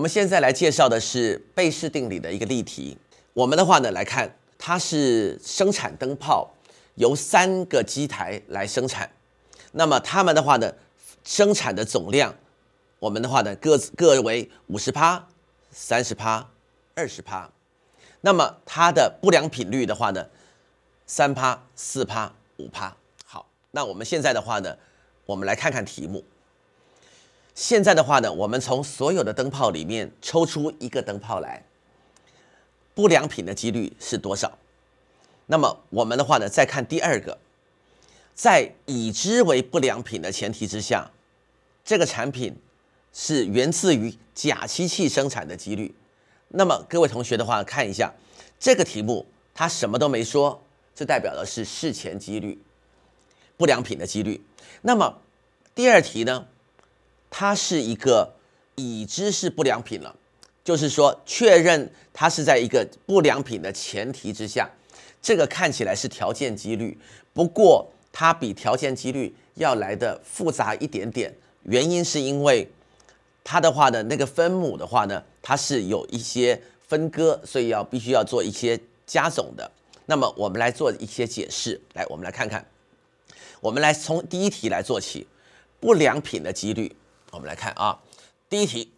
我们现在来介绍的是贝氏定理的一个例题。我们的话呢来看，它是生产灯泡，由三个机台来生产。那么它们的话呢，生产的总量，我们的话呢各各为五十帕、三十帕、二十帕。那么它的不良频率的话呢，三帕、四帕、五帕。好，那我们现在的话呢，我们来看看题目。现在的话呢，我们从所有的灯泡里面抽出一个灯泡来，不良品的几率是多少？那么我们的话呢，再看第二个，在已知为不良品的前提之下，这个产品是源自于假机器生产的几率。那么各位同学的话，看一下这个题目，它什么都没说，这代表的是事前几率，不良品的几率。那么第二题呢，它是一个已知是不良品了，就是说确认它是在一个不良品的前提之下，这个看起来是条件几率，不过它比条件几率要来的复杂一点点，原因是因为。它的话呢，那个分母的话呢，它是有一些分割，所以要必须要做一些加总的。那么我们来做一些解释，来，我们来看看，我们来从第一题来做起，不良品的几率，我们来看啊，第一题，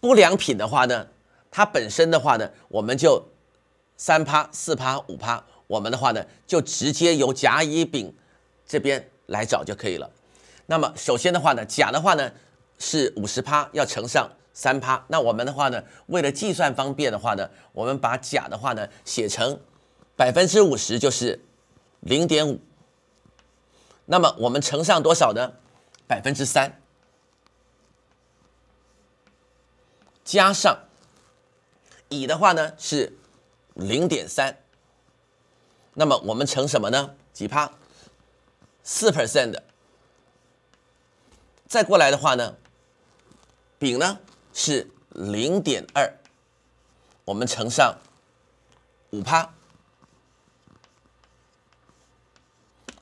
不良品的话呢，它本身的话呢，我们就三趴、四趴、五趴，我们的话呢，就直接由甲、乙、丙这边来找就可以了。那么首先的话呢，甲的话呢。是五十趴要乘上三趴，那我们的话呢，为了计算方便的话呢，我们把甲的话呢写成百分之五十就是零点五，那么我们乘上多少呢？百分之三，加上乙的话呢是零点三，那么我们乘什么呢？几趴？四 percent 的，再过来的话呢？丙呢是零点二，我们乘上五趴，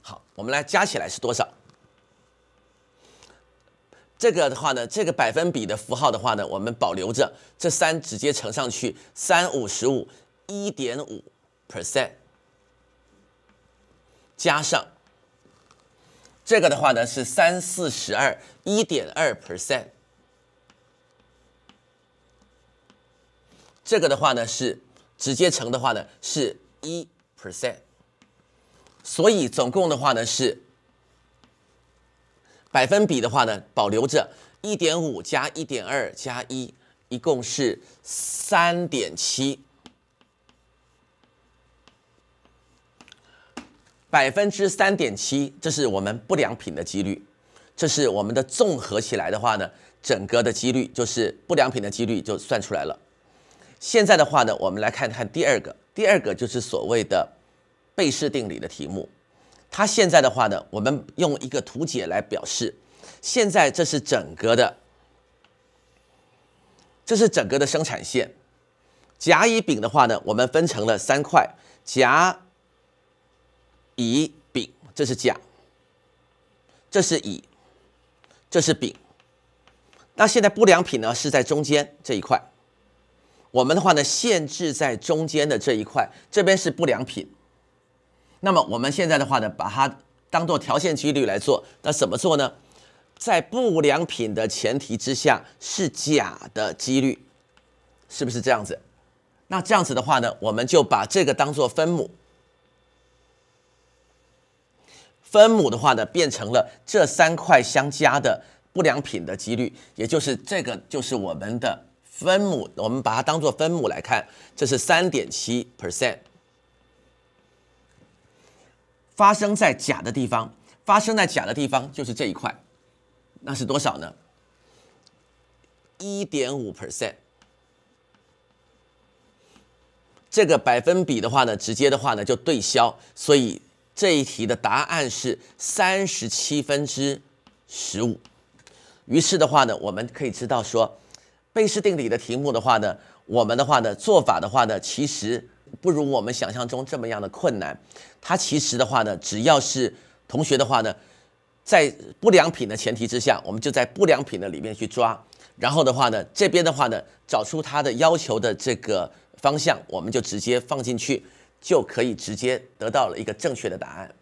好，我们来加起来是多少？这个的话呢，这个百分比的符号的话呢，我们保留着，这三直接乘上去，三五十五，一点五 percent，加上这个的话呢是三四十二，一点二 percent。这个的话呢是直接乘的话呢是一 percent，所以总共的话呢是百分比的话呢保留着一点五加一点二加一，一共是三点七，百分之三点七，这是我们不良品的几率，这是我们的综合起来的话呢，整个的几率就是不良品的几率就算出来了。现在的话呢，我们来看看第二个，第二个就是所谓的贝氏定理的题目。它现在的话呢，我们用一个图解来表示。现在这是整个的，这是整个的生产线。甲、乙、丙的话呢，我们分成了三块：甲、乙、丙。这是甲，这是乙，这是丙。那现在不良品呢是在中间这一块。我们的话呢，限制在中间的这一块，这边是不良品。那么我们现在的话呢，把它当做条件几率来做。那怎么做呢？在不良品的前提之下，是假的几率，是不是这样子？那这样子的话呢，我们就把这个当做分母。分母的话呢，变成了这三块相加的不良品的几率，也就是这个就是我们的。分母，我们把它当做分母来看，这是三点七 percent，发生在甲的地方，发生在甲的地方就是这一块，那是多少呢？一点五 percent，这个百分比的话呢，直接的话呢就对消，所以这一题的答案是三十七分之十五。于是的话呢，我们可以知道说。贝氏定理的题目的话呢，我们的话呢做法的话呢，其实不如我们想象中这么样的困难。它其实的话呢，只要是同学的话呢，在不良品的前提之下，我们就在不良品的里面去抓，然后的话呢，这边的话呢，找出它的要求的这个方向，我们就直接放进去，就可以直接得到了一个正确的答案。